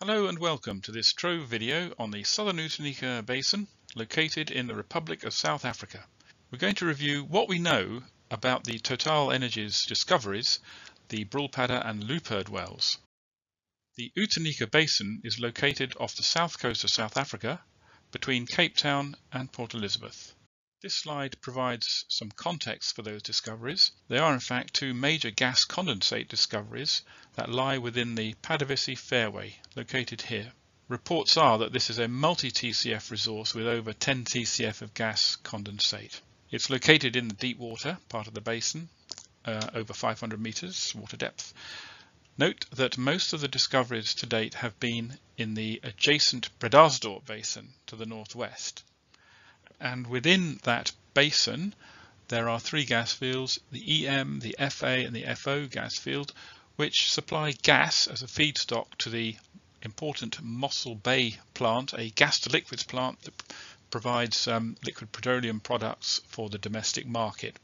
Hello and welcome to this Trove video on the Southern Outeniqua Basin located in the Republic of South Africa. We're going to review what we know about the Total Energies discoveries, the Brulpadda and Luiperd wells. The Outeniqua Basin is located off the south coast of South Africa between Cape Town and Port Elizabeth. This slide provides some context for those discoveries. They are in fact two major gas condensate discoveries that lie within the Paddavissie Fairway, located here. Reports are that this is a multi-TCF resource with over 10 TCF of gas condensate. It's located in the deep water part of the basin, uh, over 500 meters water depth. Note that most of the discoveries to date have been in the adjacent Bredasdorp basin to the northwest and within that basin there are three gas fields, the EM, the FA and the FO gas field, which supply gas as a feedstock to the important Mossel Bay plant, a gas to liquids plant that provides um, liquid petroleum products for the domestic market.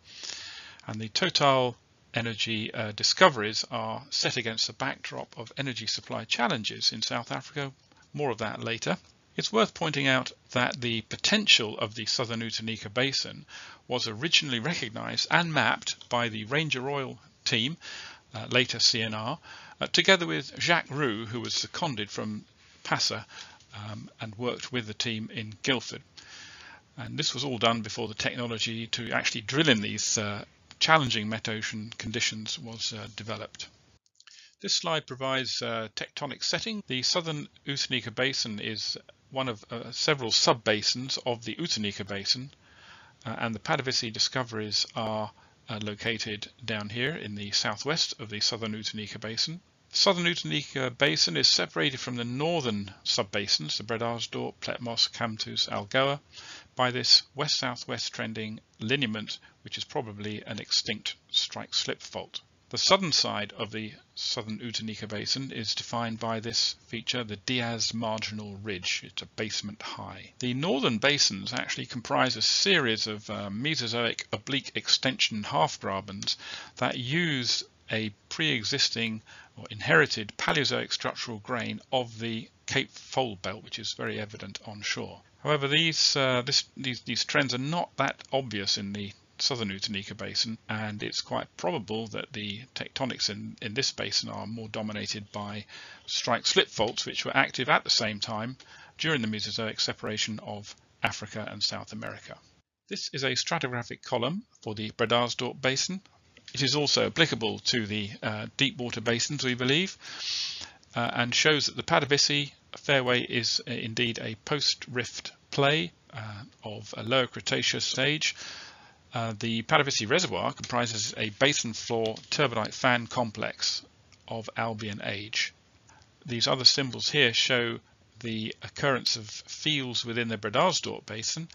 And the Total energy uh, discoveries are set against the backdrop of energy supply challenges in South Africa. More of that later. It's worth pointing out that the potential of the southern Outeniqua Basin was originally recognised and mapped by the Ranger Oil team, uh, later CNR, uh, together with Jacques Roux, who was seconded from PASA um, and worked with the team in Guildford. And this was all done before the technology to actually drill in these uh, challenging metocean conditions was uh, developed. This slide provides a tectonic setting. The southern Outeniqua Basin is one of uh, several sub-basins of the Outeniqua Basin, uh, and the Paddavissie discoveries are uh, located down here in the southwest of the southern Outeniqua Basin. The southern Outeniqua Basin is separated from the northern sub-basins, the Bredasdorp, Pletmos, Gamtoos, Algoa, by this west-southwest trending lineament, which is probably an extinct strike-slip fault. The southern side of the southern Outeniqua Basin is defined by this feature, the Diaz Marginal Ridge. It's a basement high. The northern basins actually comprise a series of uh, Mesozoic oblique extension half-grabens that use a pre-existing or inherited Paleozoic structural grain of the Cape Fold Belt, which is very evident on shore. However, these, uh, this, these, these trends are not that obvious in the southern Outeniqua Basin, and it's quite probable that the tectonics in, in this basin are more dominated by strike-slip faults, which were active at the same time during the Mesozoic separation of Africa and South America. This is a stratigraphic column for the Bredasdorp Basin. It is also applicable to the uh, deep water basins, we believe, uh, and shows that the Paddavissie fairway is uh, indeed a post-rift play uh, of a lower Cretaceous stage uh, the Paddavissie Reservoir comprises a basin floor turbidite fan complex of Albian age. These other symbols here show the occurrence of fields within the Bredasdorp Basin,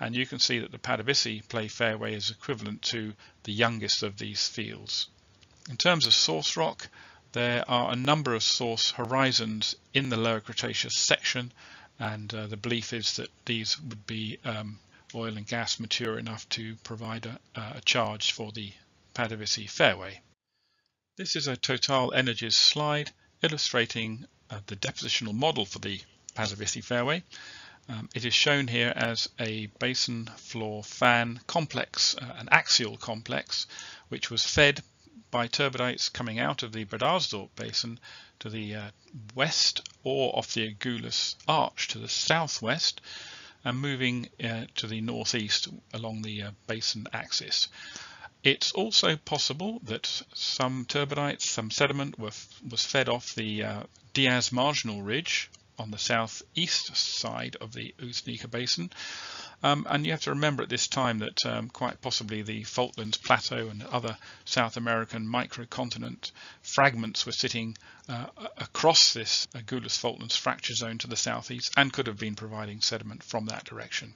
and you can see that the Paddavissie play fairway is equivalent to the youngest of these fields. In terms of source rock, there are a number of source horizons in the Lower Cretaceous section, and uh, the belief is that these would be um, oil and gas mature enough to provide a, a charge for the Paddavissie fairway. This is a Total Energies slide illustrating uh, the depositional model for the Paddavissie fairway. Um, it is shown here as a basin floor fan complex, uh, an axial complex, which was fed by turbidites coming out of the Bredasdorp basin to the uh, west or off the Agulhas Arch to the southwest and moving uh, to the northeast along the uh, basin axis. It's also possible that some turbidites, some sediment was fed off the uh, Diaz Marginal Ridge on the southeast side of the Outeniqua Basin um, and you have to remember at this time that um, quite possibly the Falklands Plateau and other South American microcontinent fragments were sitting uh, across this Agulhas Falklands fracture zone to the southeast and could have been providing sediment from that direction.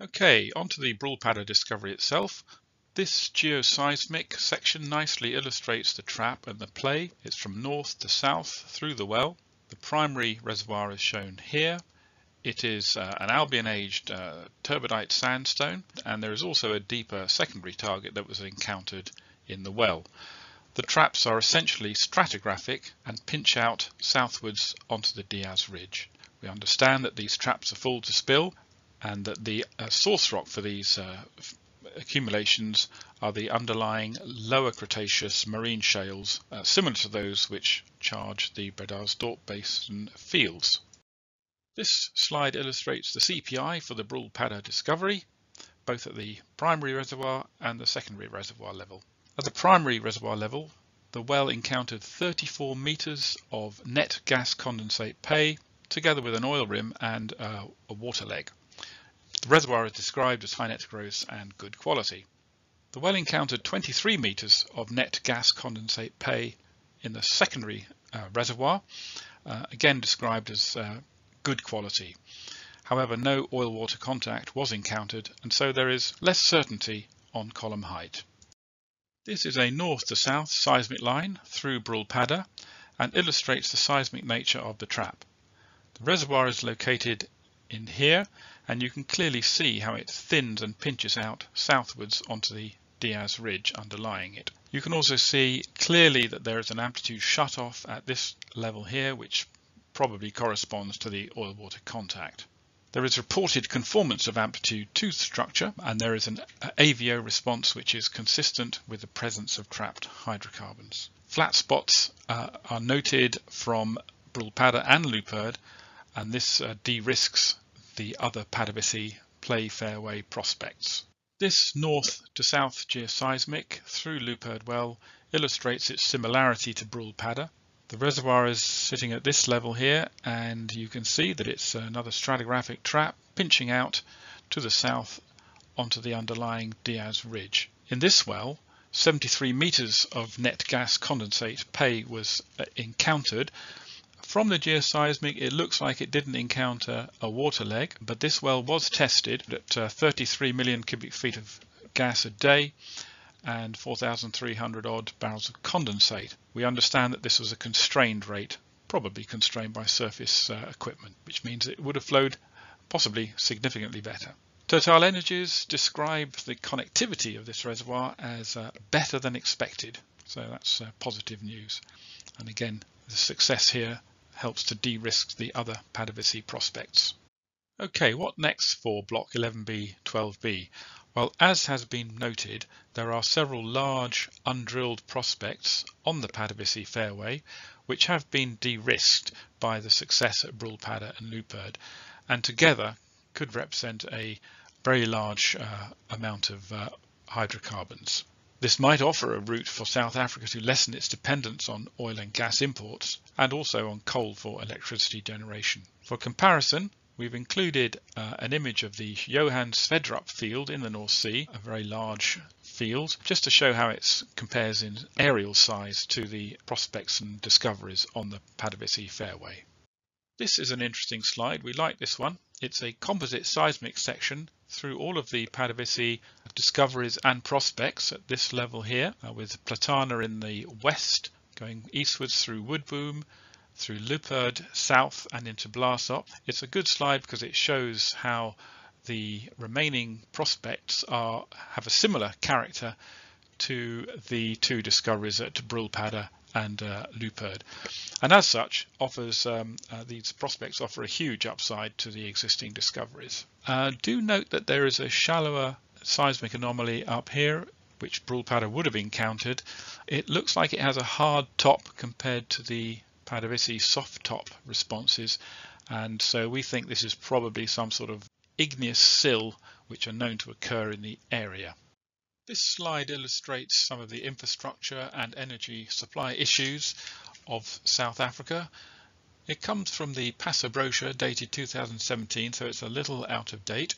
Okay, on to the Brulpadda discovery itself. This geoseismic section nicely illustrates the trap and the play. It's from north to south through the well. The primary reservoir is shown here it is uh, an Albian-aged uh, turbidite sandstone, and there is also a deeper secondary target that was encountered in the well. The traps are essentially stratigraphic and pinch out southwards onto the Diaz Ridge. We understand that these traps are full to spill and that the uh, source rock for these uh, accumulations are the underlying lower Cretaceous marine shales, uh, similar to those which charge the Bredasdorp Basin fields. This slide illustrates the CPI for the Brulpadda discovery, both at the primary reservoir and the secondary reservoir level. At the primary reservoir level, the well encountered 34 metres of net gas condensate pay, together with an oil rim and uh, a water leg. The reservoir is described as high net gross and good quality. The well encountered 23 metres of net gas condensate pay in the secondary uh, reservoir, uh, again described as uh, good quality. However, no oil-water contact was encountered and so there is less certainty on column height. This is a north to south seismic line through Brulpadda and illustrates the seismic nature of the trap. The reservoir is located in here and you can clearly see how it thins and pinches out southwards onto the Diaz Ridge underlying it. You can also see clearly that there is an amplitude shut off at this level here which probably corresponds to the oil water contact. There is reported conformance of amplitude to structure and there is an AVO response which is consistent with the presence of trapped hydrocarbons. Flat spots uh, are noted from Brulpadda and Luiperd and this uh, de-risks the other Paddavissie play fairway prospects. This north to south geoseismic through Luiperd Well illustrates its similarity to Brulpadda. The reservoir is sitting at this level here and you can see that it's another stratigraphic trap pinching out to the south onto the underlying Diaz Ridge. In this well, 73 meters of net gas condensate pay was encountered from the geoseismic, it looks like it didn't encounter a water leg, but this well was tested at uh, 33 million cubic feet of gas a day and 4,300 odd barrels of condensate. We understand that this was a constrained rate, probably constrained by surface uh, equipment, which means it would have flowed possibly significantly better. Total Energies describe the connectivity of this reservoir as uh, better than expected. So that's uh, positive news. And again, the success here helps to de-risk the other Paddavissie prospects. Okay, what next for Block 11B, 12B? Well, as has been noted, there are several large undrilled prospects on the Paddavissie fairway which have been de-risked by the success at Brulpadda and Luiperd and together could represent a very large uh, amount of uh, hydrocarbons. This might offer a route for South Africa to lessen its dependence on oil and gas imports and also on coal for electricity generation. For comparison, we've included uh, an image of the Johan Sverdrup field in the North Sea, a very large field, just to show how it compares in aerial size to the prospects and discoveries on the Paddavissie fairway. This is an interesting slide. We like this one. It's a composite seismic section through all of the Paddavissie discoveries and prospects at this level here, uh, with Platana in the west, going eastwards through Woodboom, through Luiperd south and into Blasop. It's a good slide because it shows how the remaining prospects are have a similar character to the two discoveries at Brulpadda and uh, Luiperd. And as such, offers um, uh, these prospects offer a huge upside to the existing discoveries. Uh, do note that there is a shallower seismic anomaly up here which Brulpadda would have encountered. It looks like it has a hard top compared to the Paddavissie soft top responses and so we think this is probably some sort of igneous sill which are known to occur in the area. This slide illustrates some of the infrastructure and energy supply issues of South Africa. It comes from the PASA brochure dated 2017, so it's a little out of date.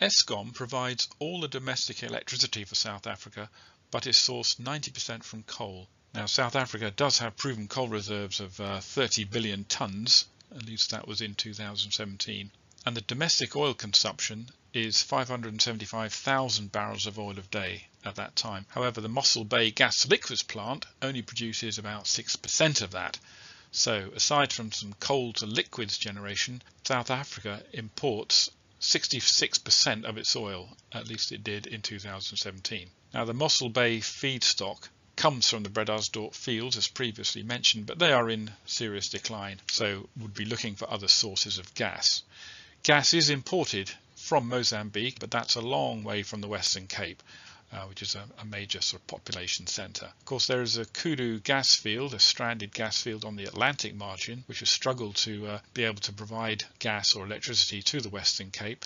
Eskom provides all the domestic electricity for South Africa, but is sourced 90% from coal. Now, South Africa does have proven coal reserves of uh, 30 billion tonnes, at least that was in 2017, and the domestic oil consumption is 575,000 barrels of oil a day at that time. However, the Mossel Bay gas liquids plant only produces about 6% of that. So aside from some coal to liquids generation, South Africa imports 66% of its oil, at least it did in 2017. Now the Mossel Bay feedstock comes from the Bredasdorp fields as previously mentioned, but they are in serious decline, so would be looking for other sources of gas. Gas is imported from Mozambique, but that's a long way from the Western Cape. Uh, which is a, a, major sort of population centre. Of course, there is a Kudu gas field, a stranded gas field on the Atlantic margin, which has struggled to uh, be able to provide gas or electricity to the Western Cape.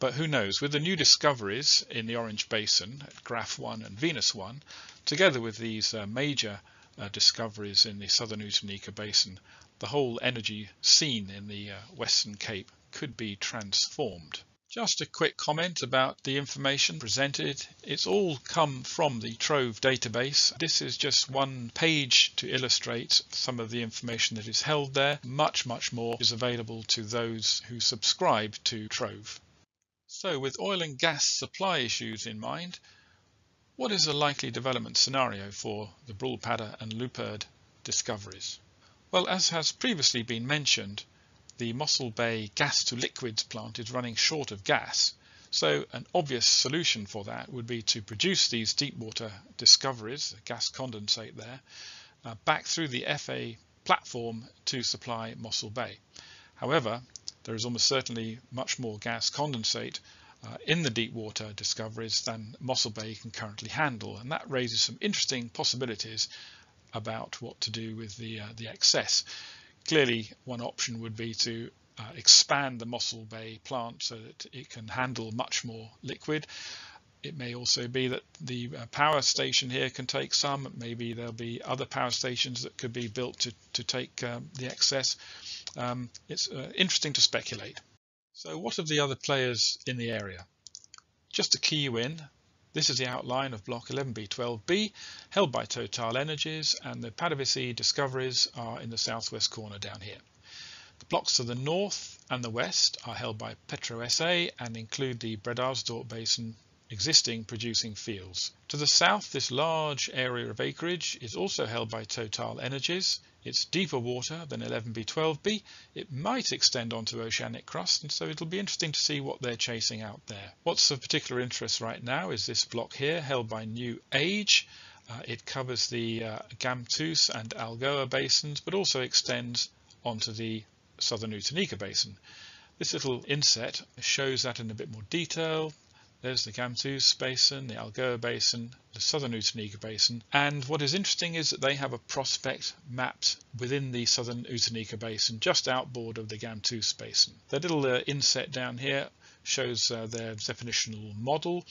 But who knows, with the new discoveries in the Orange Basin at Graff 1 and Venus 1, together with these uh, major uh, discoveries in the southern Outeniqua Basin, the whole energy scene in the uh, Western Cape could be transformed. Just a quick comment about the information presented. It's all come from the Trove database. This is just one page to illustrate some of the information that is held there. Much, much more is available to those who subscribe to Trove. So with oil and gas supply issues in mind, what is a likely development scenario for the Brulpadda and Luiperd discoveries? Well, as has previously been mentioned, the Mossel Bay gas to liquids plant is running short of gas. So an obvious solution for that would be to produce these deep water discoveries, gas condensate there, uh, back through the FA platform to supply Mossel Bay. However, there is almost certainly much more gas condensate uh, in the deep water discoveries than Mossel Bay can currently handle and that raises some interesting possibilities about what to do with the, uh, the excess. Clearly one option would be to uh, expand the Mossel Bay plant so that it can handle much more liquid. It may also be that the uh, power station here can take some. Maybe there'll be other power stations that could be built to, to take um, the excess. Um, it's uh, interesting to speculate. So what of the other players in the area? Just to key you in, this is the outline of Block 11B12B held by Total Energies and the Paddavissie discoveries are in the southwest corner down here. The blocks to the north and the west are held by PetroSA and include the Bredasdorp Basin existing producing fields. To the south, this large area of acreage is also held by Total Energies. It's deeper water than 11B12B. It might extend onto oceanic crust, and so it'll be interesting to see what they're chasing out there. What's of particular interest right now is this block here, held by New Age. Uh, it covers the uh, Gamtoos and Algoa basins, but also extends onto the southern Outeniqua Basin. This little inset shows that in a bit more detail. There's the Gamtoos Basin, the Algoa Basin, the Southern Outeniqua Basin, and what is interesting is that they have a prospect mapped within the Southern Outeniqua Basin, just outboard of the Gamtoos Basin. The little uh, inset down here shows uh, their definitional model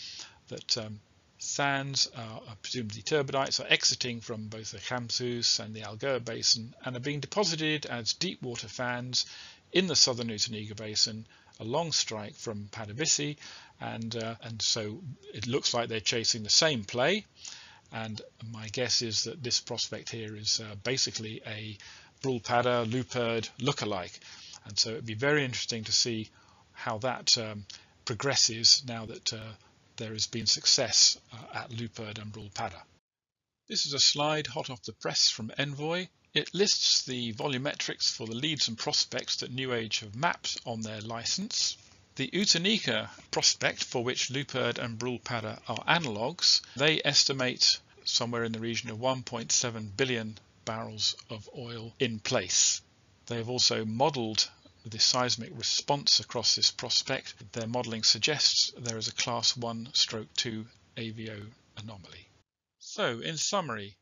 that um, sands, uh, presumably turbidites, are exiting from both the Gamtoos and the Algoa Basin and are being deposited as deep water fans in the Southern Outeniqua Basin a long strike from Paddavissie and uh, and so it looks like they're chasing the same play. And my guess is that this prospect here is uh, basically a Brulpadda Luiperd lookalike. And so it'd be very interesting to see how that um, progresses now that uh, there has been success uh, at Luiperd and Brulpadda. This is a slide hot off the press from Envoy it lists the volumetrics for the leads and prospects that New Age have mapped on their license. The Outeniqua prospect, for which Luiperd and Brulpadda are analogues, they estimate somewhere in the region of 1.7 billion barrels of oil in place. They have also modelled the seismic response across this prospect. Their modelling suggests there is a class 1 stroke 2 AVO anomaly. So, in summary,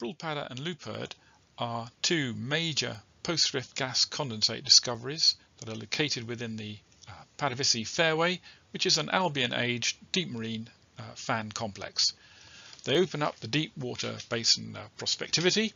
Brulpadda and Luiperd are two major post-rift gas condensate discoveries that are located within the uh, Paddavissie Fairway, which is an Albian-aged deep marine uh, fan complex. They open up the deep water basin uh, prospectivity.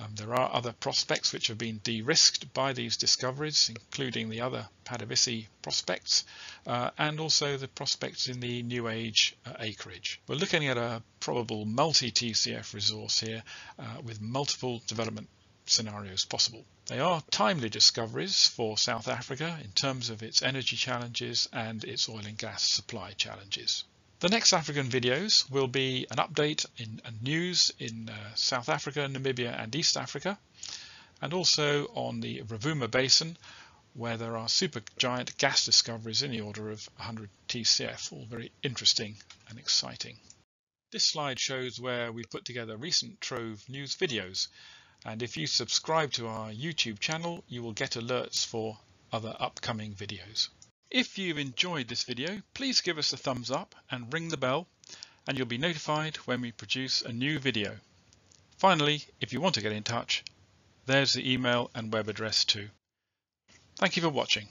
Um, there are other prospects which have been de-risked by these discoveries, including the other Paddavissie prospects uh, and also the prospects in the New Age uh, acreage. We're looking at a probable multi-TCF resource here uh, with multiple development scenarios possible. They are timely discoveries for South Africa in terms of its energy challenges and its oil and gas supply challenges. The next African videos will be an update in news in uh, South Africa, Namibia and East Africa, and also on the Rovuma Basin, where there are supergiant gas discoveries in the order of 100 TCF, all very interesting and exciting. This slide shows where we've put together recent Trove news videos and if you subscribe to our YouTube channel you will get alerts for other upcoming videos. If you've enjoyed this video please give us a thumbs up and ring the bell and you'll be notified when we produce a new video. Finally, if you want to get in touch, there's the email and web address too. Thank you for watching.